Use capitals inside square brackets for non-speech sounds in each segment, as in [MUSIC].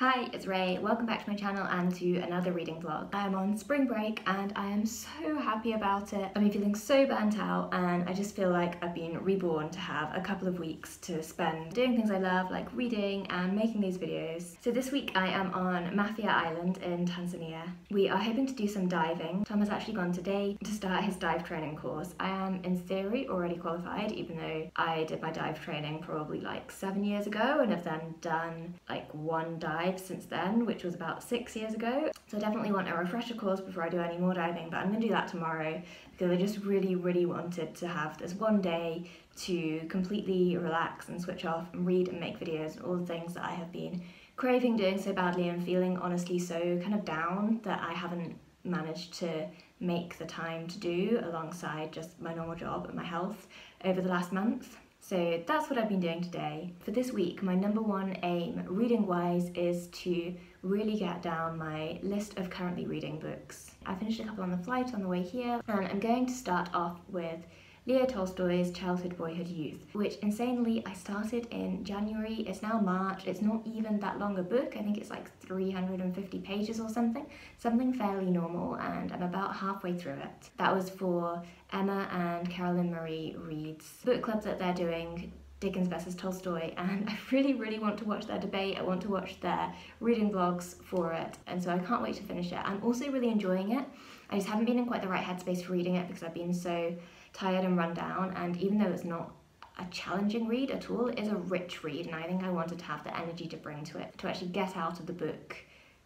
Hi, it's Rae. Welcome back to my channel and to another reading vlog. I am on spring break and I am so happy about it. I've been feeling so burnt out and I just feel like I've been reborn to have a couple of weeks to spend doing things I love like reading and making these videos. So this week I am on Mafia Island in Tanzania. We are hoping to do some diving. Tom has actually gone today to start his dive training course. I am in theory already qualified even though I did my dive training probably like seven years ago and have then done like one dive since then, which was about six years ago. So I definitely want a refresher course before I do any more diving, but I'm gonna do that tomorrow because I just really, really wanted to have this one day to completely relax and switch off and read and make videos and all the things that I have been craving doing so badly and feeling honestly so kind of down that I haven't managed to make the time to do alongside just my normal job and my health over the last month. So that's what I've been doing today. For this week, my number one aim, reading wise, is to really get down my list of currently reading books. I finished a couple on the flight on the way here, and I'm going to start off with Leo Tolstoy's Childhood, Boyhood, Youth, which insanely I started in January. It's now March. It's not even that long a book. I think it's like 350 pages or something, something fairly normal, and I'm about halfway through it. That was for Emmie and Carolyn Marie Reads' book club that they're doing Dickens versus Tolstoy and [LAUGHS] I really really want to watch their debate I want to watch their reading vlogs for it and so I can't wait to finish it I'm also really enjoying it I just haven't been in quite the right headspace for reading it because I've been so tired and run down and even though it's not a challenging read at all, it is a rich read and I think I wanted to have the energy to bring to it, to actually get out of the book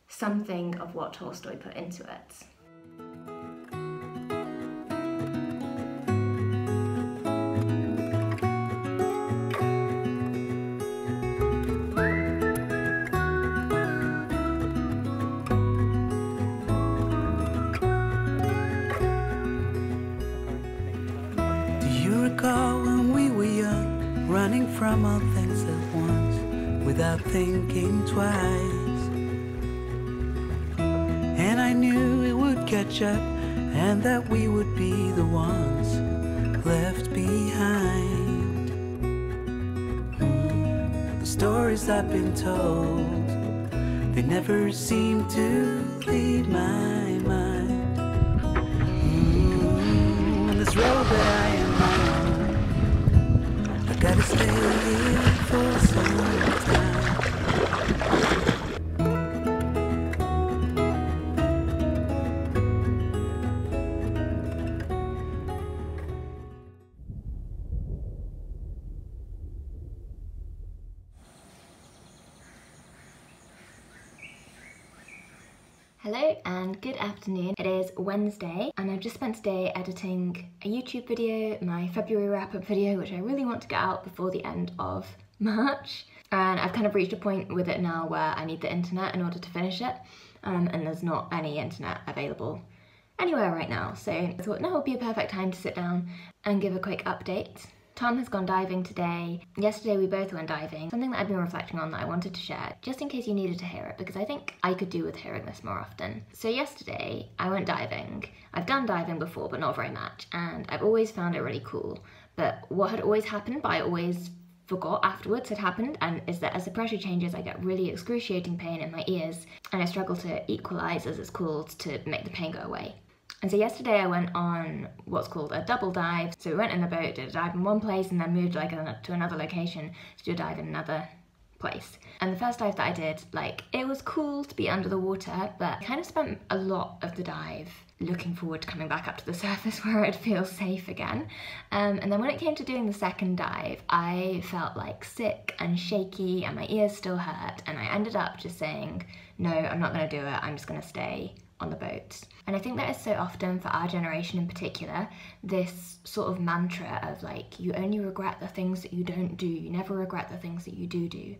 something of what Tolstoy put into it. Twice. And I knew it would catch up and that we would be the ones left behind. The stories I've been told, they never seem to leave my mind. Mm, this road that I am on, I Gotta stay here for some time. Good afternoon. It is Wednesday and I've just spent today editing a YouTube video, my February wrap-up video, which I really want to get out before the end of March. And I've kind of reached a point with it now where I need the internet in order to finish it. Um, and there's not any internet available anywhere right now. So I thought now would be a perfect time to sit down and give a quick update. Tom has gone diving today. Yesterday we both went diving. Something that I've been reflecting on that I wanted to share, just in case you needed to hear it, because I think I could do with hearing this more often. So yesterday I went diving. I've done diving before, but not very much, and I've always found it really cool. But what had always happened, but I always forgot afterwards had happened and is that as the pressure changes I get really excruciating pain in my ears and I struggle to equalize as it's called to make the pain go away. And so yesterday I went on what's called a double dive. So we went in the boat, did a dive in one place and then moved like to another location to do a dive in another place. And the first dive that I did, like, it was cool to be under the water, but I kind of spent a lot of the dive looking forward to coming back up to the [LAUGHS] surface where I'd feel safe again. Um, and then when it came to doing the second dive, I felt like sick and shaky and my ears still hurt. And I ended up just saying, no, I'm not gonna do it. I'm just gonna stay on the boat. And I think that is so often for our generation in particular, this sort of mantra of like, you only regret the things that you don't do, you never regret the things that you do do.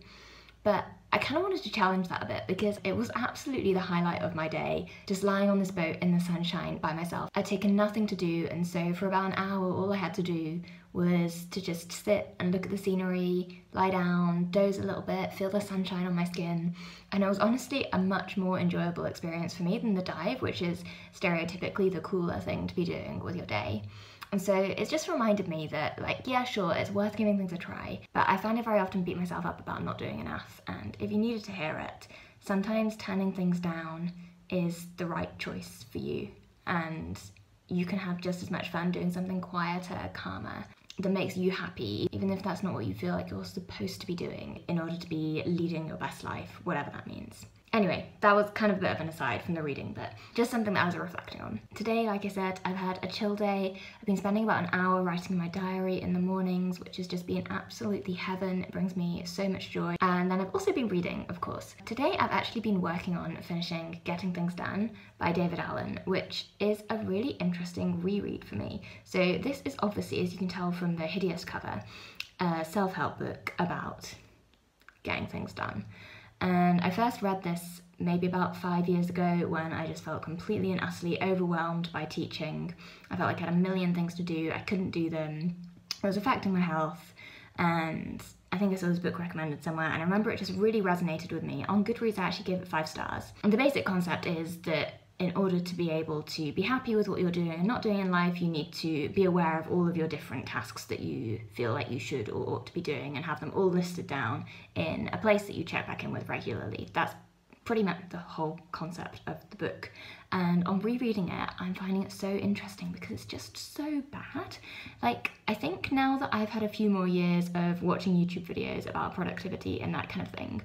But I kind of wanted to challenge that a bit because it was absolutely the highlight of my day, just lying on this boat in the sunshine by myself. I'd taken nothing to do, and so for about an hour, all I had to do was to just sit and look at the scenery, lie down, doze a little bit, feel the sunshine on my skin. And it was honestly a much more enjoyable experience for me than the dive, which is stereotypically the cooler thing to be doing with your day. And so it's just reminded me that, like, yeah, sure, it's worth giving things a try, but I find I very often beat myself up about not doing enough. And if you needed to hear it, sometimes turning things down is the right choice for you, and you can have just as much fun doing something quieter, calmer, that makes you happy, even if that's not what you feel like you're supposed to be doing in order to be leading your best life, whatever that means. Anyway, that was kind of a bit of an aside from the reading, but just something that I was reflecting on. Today, like I said, I've had a chill day. I've been spending about an hour writing my diary in the mornings, which has just been absolutely heaven. It brings me so much joy. And then I've also been reading, of course. Today, I've actually been working on finishing Getting Things Done by David Allen, which is a really interesting reread for me. So this is obviously, as you can tell from the hideous cover, a self-help book about getting things done. And I first read this maybe about five years ago when I just felt completely and utterly overwhelmed by teaching. I felt like I had a million things to do, I couldn't do them. It was affecting my health, and I think I saw this book recommended somewhere, and I remember it just really resonated with me. On Goodreads, I actually gave it five stars. And the basic concept is that in order to be able to be happy with what you're doing and not doing in life, you need to be aware of all of your different tasks that you feel like you should or ought to be doing and have them all listed down in a place that you check back in with regularly. That's pretty much the whole concept of the book. And on rereading it, I'm finding it so interesting because it's just so bad. Like, I think now that I've had a few more years of watching YouTube videos about productivity and that kind of thing,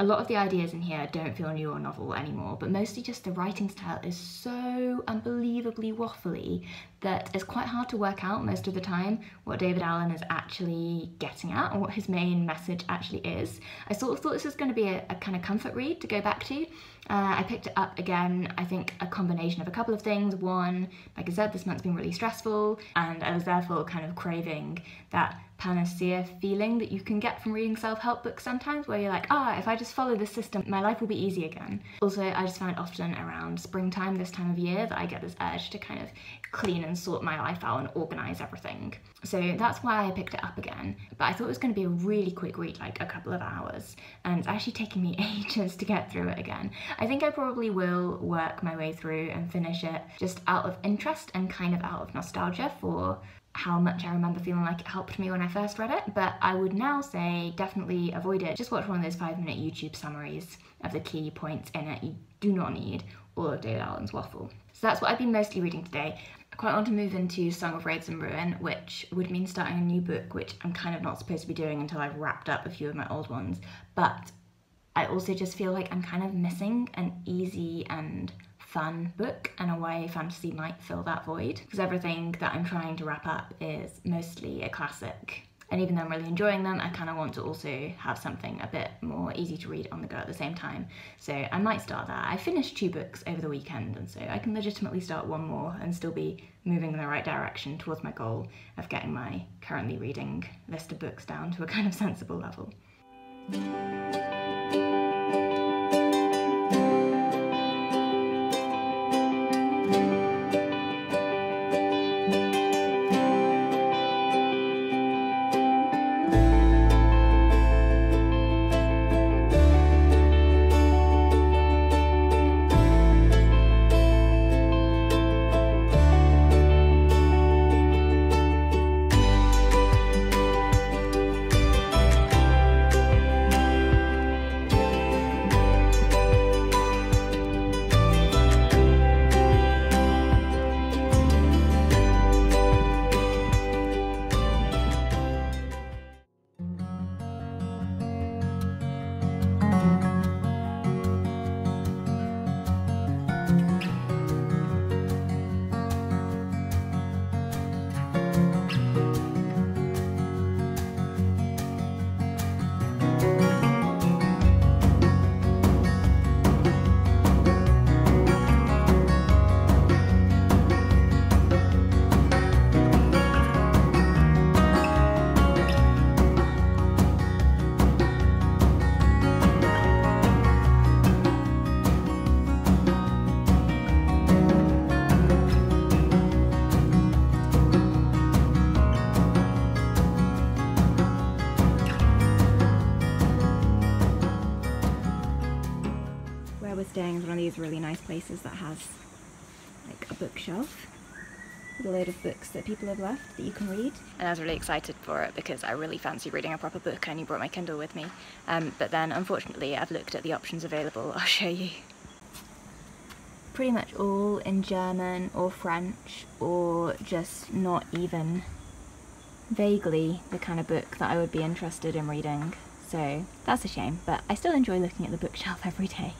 a lot of the ideas in here don't feel new or novel anymore, but mostly just the writing style is so unbelievably waffly that it's quite hard to work out most of the time what David Allen is actually getting at and what his main message actually is. I sort of thought this was going to be a, a kind of comfort read to go back to. Uh, I picked it up again, I think a combination of a couple of things. One, like I said, this month's been really stressful, and I was therefore kind of craving that panacea feeling that you can get from reading self-help books sometimes where you're like ah if I just follow this system my life will be easy again also I just find often around springtime this time of year that I get this urge to kind of clean and sort my life out and organize everything so that's why I picked it up again but I thought it was going to be a really quick read like a couple of hours and it's actually taking me [LAUGHS] ages to get through it again I think I probably will work my way through and finish it just out of interest and kind of out of nostalgia for how much I remember feeling like it helped me when I first read it, but I would now say definitely avoid it. Just watch one of those five minute YouTube summaries of the key points in it. You do not need all of David Allen's waffle. So that's what I've been mostly reading today. Quite want to move into Song of Wraiths and Ruin, which would mean starting a new book, which I'm kind of not supposed to be doing until I've wrapped up a few of my old ones. But I also just feel like I'm kind of missing an easy and fun book and a way fantasy might fill that void because everything that I'm trying to wrap up is mostly a classic and even though I'm really enjoying them, I kind of want to also have something a bit more easy to read on the go at the same time. So I might start that. I finished two books over the weekend, and so I can legitimately start one more and still be moving in the right direction towards my goal of getting my currently reading list of books down to a kind of sensible level. Bookshelf with a load of books that people have left that you can read. And I was really excited for it because I really fancy reading a proper book. I only brought my Kindle with me. Um, but then, unfortunately, I've looked at the options available. [LAUGHS] I'll show you. Pretty much all in German or French or just not even vaguely the kind of book that I would be interested in reading. So that's a shame, but I still enjoy looking at the bookshelf [LAUGHS] every day.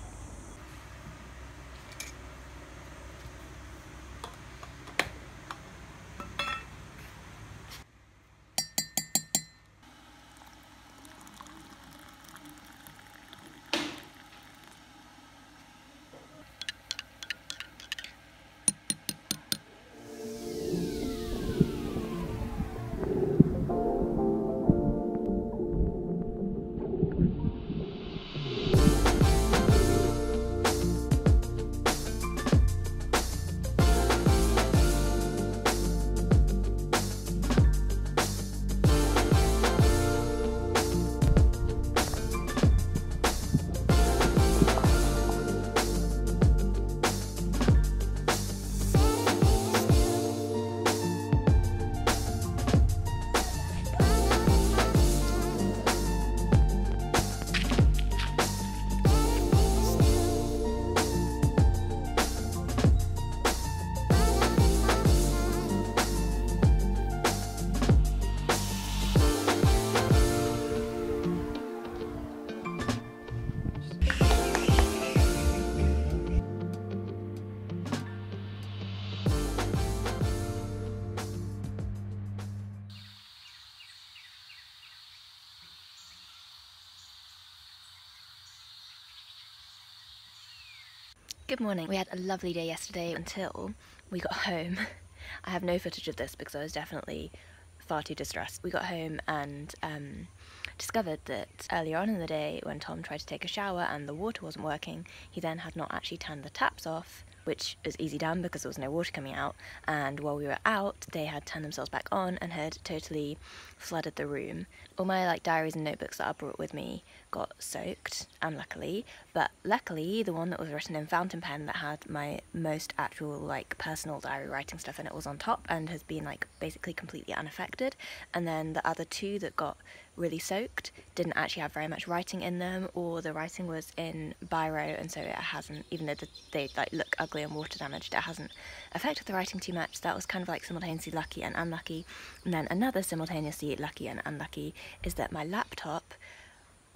Good morning. We had a lovely day yesterday until we got home. [LAUGHS] I have no footage of this because I was definitely far too distressed. We got home and um, discovered that earlier on in the day when Tom tried to take a shower and the water wasn't working, he then had not actually turned the taps off which is easy done because there was no water coming out. And while we were out, they had turned themselves back on and had totally flooded the room. All my like diaries and notebooks that I brought with me got soaked, unluckily. But luckily, the one that was written in fountain pen that had my most actual like personal diary writing stuff in it was on top and has been like basically completely unaffected. And then the other two that got really soaked didn't actually have very much writing in them or the writing was in biro and so it hasn't even though they like look ugly and water damaged it hasn't affected the writing too much. That was kind of like simultaneously lucky and unlucky. And then another simultaneously lucky and unlucky is that my laptop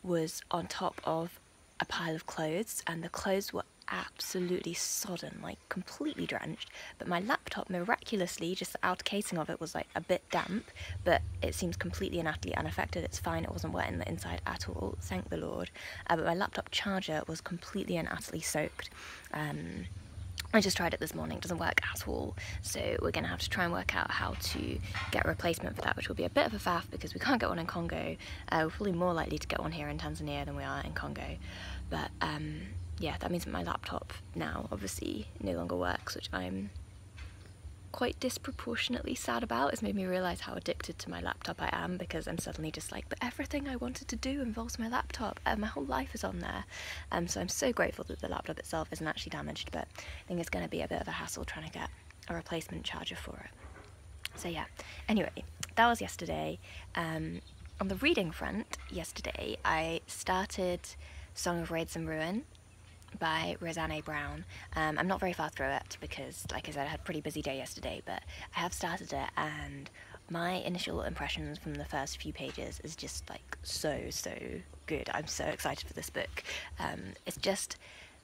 was on top of a pile of clothes and the clothes were absolutely sodden, like completely drenched. But my laptop, miraculously, just the outer casing of it was like a bit damp, but it seems completely and utterly unaffected. It's fine, it wasn't wet in the inside at all, thank the Lord. Uh, but my laptop charger was completely and utterly soaked. Um, I just tried it this morning, it doesn't work at all. So we're going to have to try and work out how to get a replacement for that, which will be a bit of a faff because we can't get one in Congo. Uh, we're probably more likely to get one here in Tanzania than we are in Congo. But um, yeah, that means my laptop now obviously no longer works, which I'm quite disproportionately sad about. It's made me realise how addicted to my laptop I am because I'm suddenly just like, but everything I wanted to do involves my laptop and my whole life is on there. Um, so I'm so grateful that the laptop itself isn't actually damaged, but I think it's going to be a bit of a hassle trying to get a replacement charger for it. So yeah, anyway, that was yesterday. Um, on the reading front, yesterday I started Song of Wraiths and Ruin by Roseanne Brown. Um, I'm not very far through it because, like I said, I had a pretty busy day yesterday, but I have started it and my initial impressions from the first few pages is just like so, so good. I'm so excited for this book. Um, it's just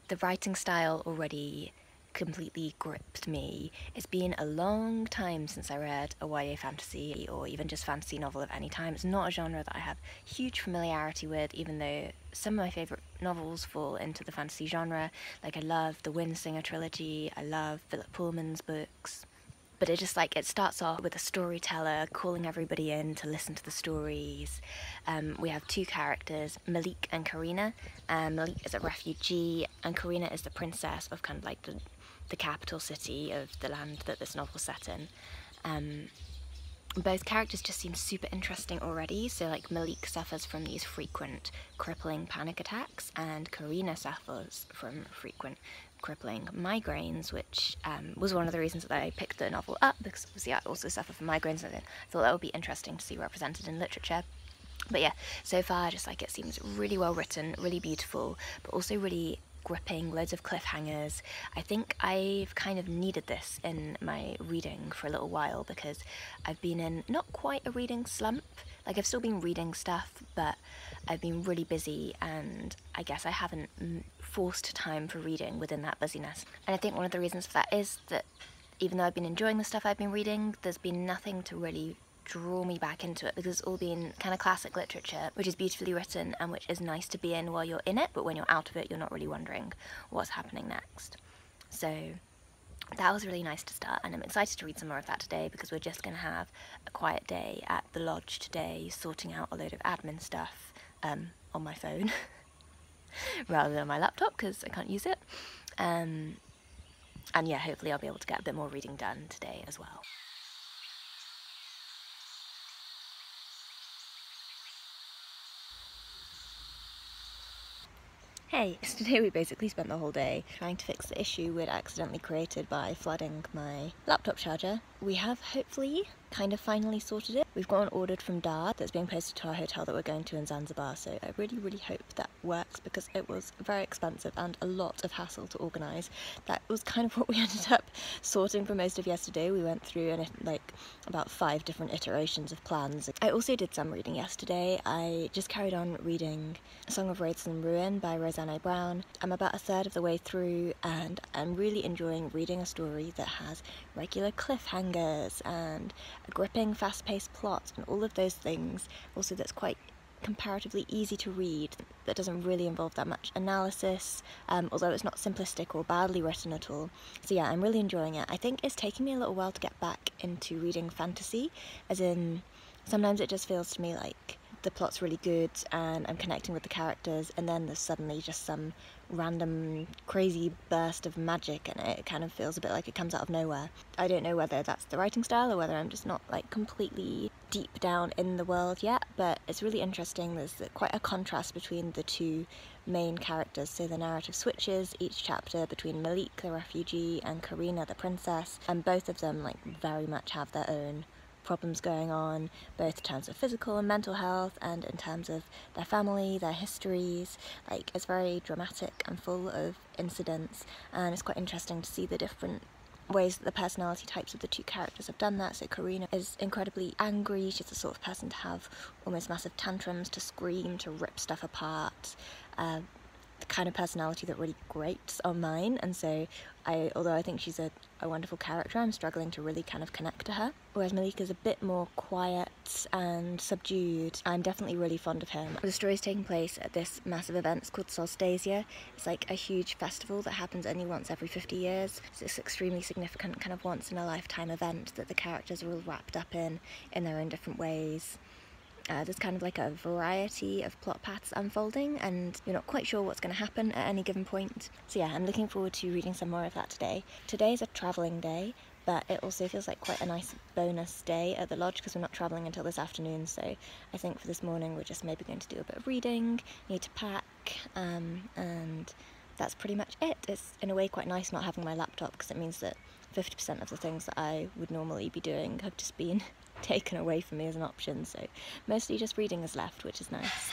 the writing style already completely gripped me. It's been a long time since I read a YA fantasy or even just fantasy novel of any time. It's not a genre that I have huge familiarity with, even though some of my favourite novels fall into the fantasy genre. Like I love the Windsinger trilogy, I love Philip Pullman's books. But it just like it starts off with a storyteller calling everybody in to listen to the stories. Um, we have two characters, Malik and Karina. Um, Malik is a refugee, and Karina is the princess of kind of like the the capital city of the land that this novel is set in. Um, both characters just seem super interesting already. So like Malik suffers from these frequent crippling panic attacks and Karina suffers from frequent crippling migraines, which um, was one of the reasons that I picked the novel up because obviously I also suffer from migraines and I thought that would be interesting to see represented in literature. But yeah, so far just like it seems really well written, really beautiful, but also really gripping, loads of cliffhangers. I think I've kind of needed this in my reading for a little while because I've been in not quite a reading slump. Like I've still been reading stuff, but I've been really busy and I guess I haven't mm, forced time for reading within that busyness. And I think one of the reasons for that is that even though I've been enjoying the stuff I've been reading, there's been nothing to really draw me back into it because it's all been kind of classic literature, which is beautifully written and which is nice to be in while you're in it, but when you're out of it, you're not really wondering what's happening next. So that was really nice to start, and I'm excited to read some more of that today because we're just going to have a quiet day at the lodge today, sorting out a load of admin stuff um, on my phone [LAUGHS] rather than my laptop because I can't use it. Um, and yeah, hopefully I'll be able to get a bit more reading done today as well. Hey, today we basically spent the whole day trying to fix the issue we'd accidentally created by flooding my laptop charger. We have hopefully kind of finally sorted it. We've got an ordered from Dar that's being posted to our hotel that we're going to in Zanzibar, so I really, really hope that works because it was very expensive and a lot of hassle to organise. That was kind of what we [LAUGHS] ended up sorting for most of yesterday. We went through like about five different iterations of plans. I also did some reading yesterday. I just carried on reading Song of Wraiths and Ruin by Roseanne Brown. I'm about a third of the way through and I'm really enjoying reading a story that has regular cliffhangers and gripping, fast paced plot, and all of those things. Also, that's quite comparatively easy to read, that doesn't really involve that much analysis, um, although it's not simplistic or badly written at all. So, yeah, I'm really enjoying it. I think it's taking me a little while to get back into reading fantasy, as in, sometimes it just feels to me like the plot's really good and I'm connecting with the characters, and then there's suddenly just some random crazy burst of magic and it kind of feels a bit like it comes out of nowhere. I don't know whether that's the writing style or whether I'm just not like completely deep down in the world yet, but it's really interesting. There's quite a contrast between the two main characters. So the narrative switches each chapter between Malik the refugee and Karina the princess, and both of them like very much have their own problems going on, both in terms of physical and mental health, and in terms of their family, their histories. Like, it's very dramatic and full of incidents, and it's quite interesting to see the different ways that the personality types of the two characters have done that. So Karina is incredibly angry, she's the sort of person to have almost massive tantrums, to scream, to rip stuff apart. Uh, the kind of personality that really grates on mine. And so I although I think she's a, a wonderful character I'm struggling to really kind of connect to her. Whereas Malika's a bit more quiet and subdued. I'm definitely really fond of him. The story is taking place at this massive event it's called Solstasia. It's like a huge festival that happens only once every 50 years. It's this extremely significant kind of once in a lifetime event that the characters are all wrapped up in in their own different ways uh, there's kind of like a variety of plot paths unfolding, and you're not quite sure what's going to happen at any given point. So, yeah, I'm looking forward to reading some more of that today. Today is a travelling day, but it also feels like quite a nice bonus day at the lodge because we're not travelling until this afternoon. So, I think for this morning, we're just maybe going to do a bit of reading, need to pack, um, and that's pretty much it. It's in a way quite nice not having my laptop because it means that 50% of the things that I would normally be doing have just been taken away from me as an option, so mostly just reading is left, which is nice.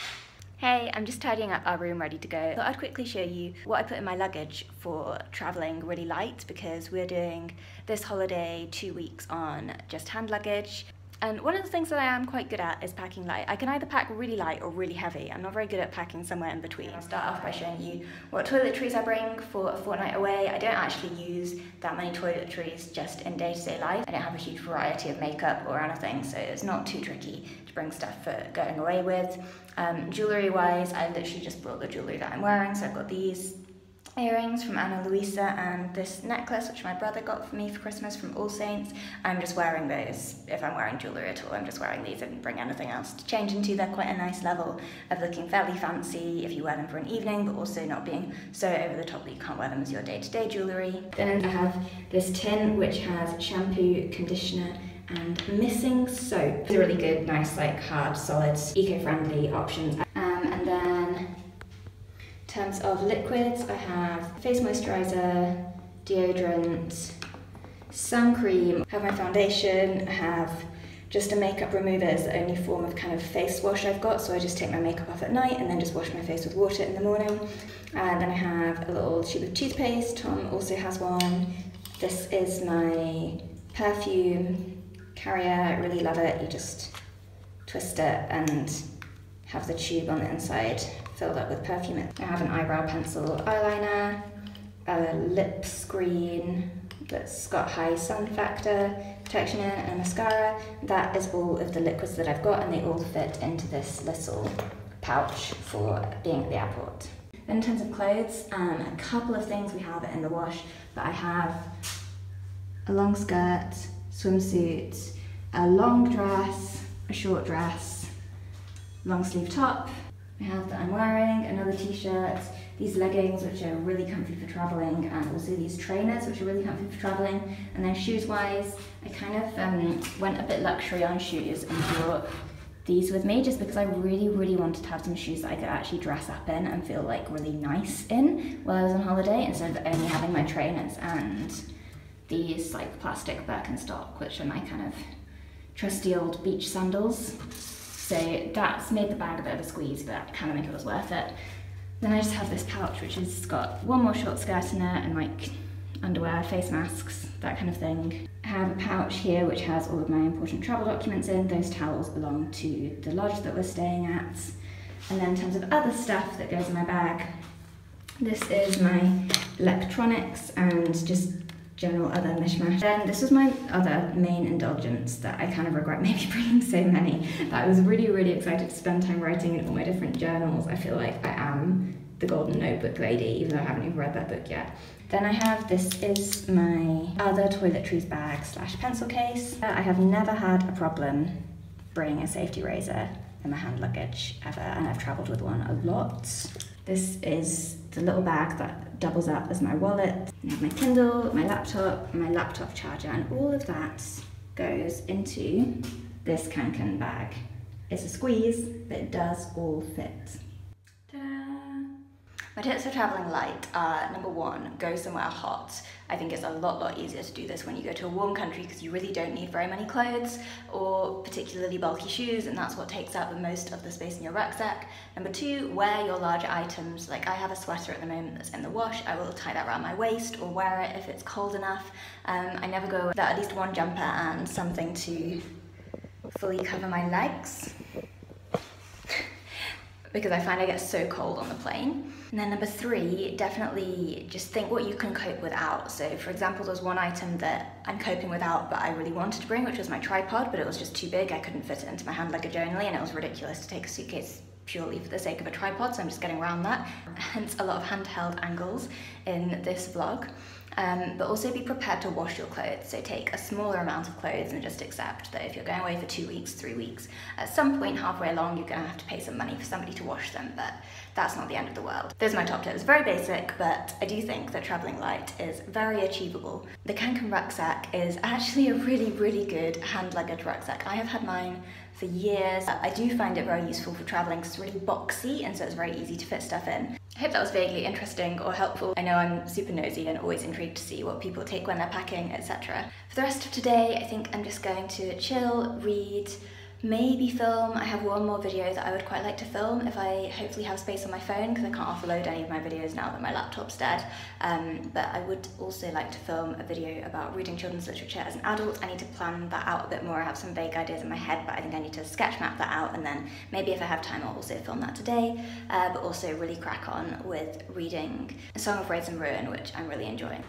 Hey, I'm just tidying up our room ready to go. Thought I'd quickly show you what I put in my luggage for travelling really light because we're doing this holiday two weeks on just hand luggage. And one of the things that I am quite good at is packing light. I can either pack really light or really heavy. I'm not very good at packing somewhere in between. I'll start off by showing you what toiletries I bring for a fortnight away. I don't actually use that many toiletries just in day-to-day -day life. I don't have a huge variety of makeup or anything, so it's not too tricky to bring stuff for going away with. Um, Jewellery-wise, I literally just brought the jewellery that I'm wearing, so I've got these earrings from Ana Luisa and this necklace which my brother got for me for Christmas from All Saints. I'm just wearing those if I'm wearing jewellery at all. I'm just wearing these. I didn't bring anything else to change into. They're quite a nice level of looking fairly fancy if you wear them for an evening but also not being so over the top that you can't wear them as your day-to-day -day jewellery. Then I have this tin which has shampoo, conditioner and missing soap. These are really good, nice, like hard, solid, eco-friendly options. Um, and then in terms of liquids, I have face moisturizer, deodorant, sun cream, I have my foundation, I have just a makeup remover is the only form of kind of face wash I've got, so I just take my makeup off at night and then just wash my face with water in the morning. And then I have a little tube of toothpaste, Tom also has one. This is my perfume carrier, I really love it. You just twist it and have the tube on the inside filled up with perfume. I have an eyebrow pencil eyeliner, a lip screen that's got high sun factor protection in and a mascara. That is all of the liquids that I've got and they all fit into this little pouch for being at the airport. In terms of clothes, um, a couple of things we have in the wash, but I have a long skirt, swimsuit, a long dress, a short dress, long sleeve top, I have that I'm wearing, another t-shirt, these leggings which are really comfy for traveling and also these trainers which are really comfy for traveling. And then shoes wise I kind of um, went a bit luxury on shoes and brought these with me just because I really really wanted to have some shoes that I could actually dress up in and feel like really nice in while I was on holiday instead of only having my trainers and these like plastic Birkenstock which are my kind of trusty old beach sandals so that's made the bag a bit of a squeeze but I kind of think it was worth it then I just have this pouch which has got one more short skirt in it and like underwear, face masks, that kind of thing. I have a pouch here which has all of my important travel documents in. Those towels belong to the lodge that we're staying at. And then in terms of other stuff that goes in my bag, this is my electronics and just general other mishmash. Then this was my other main indulgence that I kind of regret maybe [LAUGHS] bringing so many that I was really, really excited to spend time writing in all my different journals. I feel like I am the golden notebook lady, even though I haven't even read that book yet. Then I have, this is my other toiletries bag slash pencil case. Uh, I have never had a problem bringing a safety razor in my hand luggage ever, and I've traveled with one a lot. This is the little bag that doubles up as my wallet. I have my Kindle, my laptop, my laptop charger, and all of that goes into this Kanken bag. It's a squeeze, but it does all fit. My tips for traveling light are number one, go somewhere hot. I think it's a lot, lot easier to do this when you go to a warm country because you really don't need very many clothes or particularly bulky shoes and that's what takes up the most of the space in your rucksack. Number two, wear your larger items. Like I have a sweater at the moment that's in the wash. I will tie that around my waist or wear it if it's cold enough. Um, I never go without at least one jumper and something to fully cover my legs because I find I get so cold on the plane. And then number three, definitely just think what you can cope without. So for example, there's one item that I'm coping without, but I really wanted to bring, which was my tripod, but it was just too big. I couldn't fit it into my hand luggage only, and it was ridiculous to take a suitcase purely for the sake of a tripod, so I'm just getting around that. [LAUGHS] Hence a lot of handheld angles in this vlog. Um, but also be prepared to wash your clothes. So take a smaller amount of clothes and just accept that if you're going away for two weeks, three weeks, at some point halfway along, you're gonna have to pay some money for somebody to wash them, but that's not the end of the world. Those are my top tips. Very basic, but I do think that traveling light is very achievable. The Kanken rucksack is actually a really, really good hand luggage rucksack. I have had mine for years. I do find it very useful for traveling because it's really boxy and so it's very easy to fit stuff in. I hope that was vaguely interesting or helpful. I know I'm super nosy and always intrigued to see what people take when they're packing, etc. For the rest of today, I think I'm just going to chill, read, maybe film. I have one more video that I would quite like to film if I hopefully have space on my phone because I can't offload any of my videos now that my laptop's dead. Um, but I would also like to film a video about reading children's literature as an adult. I need to plan that out a bit more. I have some vague ideas in my head, but I think I need to sketch map that out and then maybe if I have time I'll also film that today, uh, but also really crack on with reading A Song of Wraiths and Ruin, which I'm really enjoying.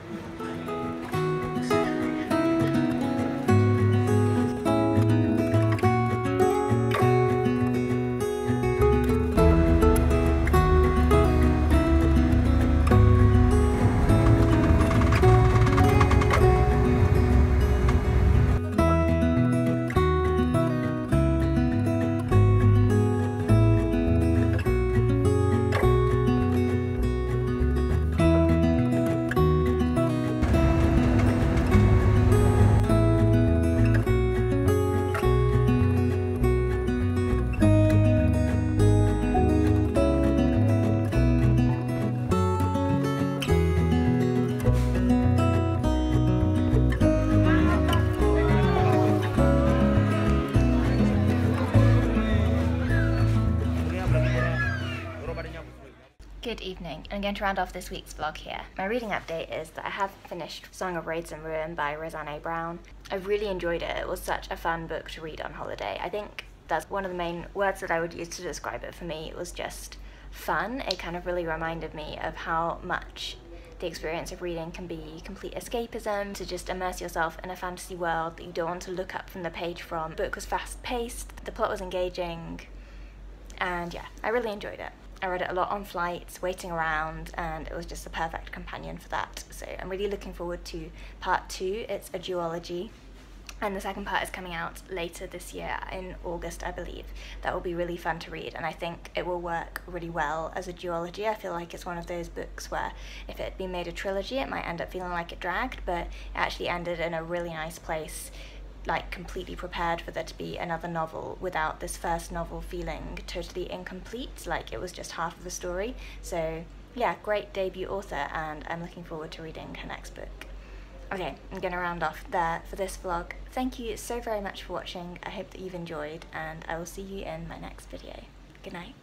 Good evening. I'm going to round off this week's vlog here. My reading update is that I have finished Song of Wraiths and Ruin by Roseanne Brown. I really enjoyed it. It was such a fun book to read on holiday. I think that's one of the main words that I would use to describe it for me. It was just fun. It kind of really reminded me of how much the experience of reading can be complete escapism, to just immerse yourself in a fantasy world that you don't want to look up from the page from. The book was fast paced, the plot was engaging, and yeah, I really enjoyed it. I read it a lot on flights, waiting around, and it was just the perfect companion for that. So I'm really looking forward to part two. It's a duology, and the second part is coming out later this year in August, I believe. That will be really fun to read, and I think it will work really well as a duology. I feel like it's one of those books where if it had been made a trilogy, it might end up feeling like it dragged, but it actually ended in a really nice place like completely prepared for there to be another novel without this first novel feeling totally incomplete, like it was just half of the story. So yeah, great debut author and I'm looking forward to reading her next book. Okay, I'm gonna round off there for this vlog. Thank you so very much for watching. I hope that you've enjoyed and I will see you in my next video. Good night.